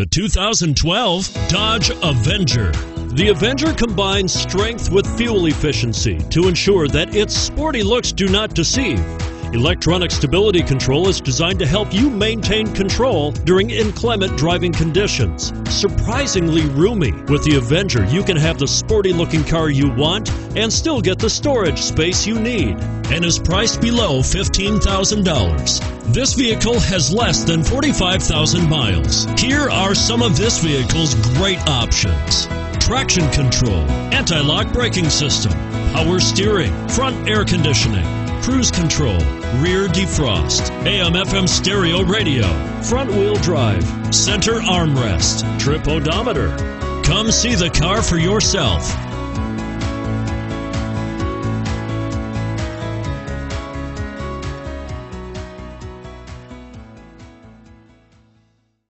The 2012 Dodge Avenger. The Avenger combines strength with fuel efficiency to ensure that its sporty looks do not deceive. Electronic stability control is designed to help you maintain control during inclement driving conditions. Surprisingly roomy, with the Avenger, you can have the sporty looking car you want and still get the storage space you need, and is priced below $15,000. This vehicle has less than 45,000 miles. Here are some of this vehicle's great options traction control, anti lock braking system, power steering, front air conditioning cruise control, rear defrost, AM FM stereo radio, front wheel drive, center armrest, trip odometer. Come see the car for yourself.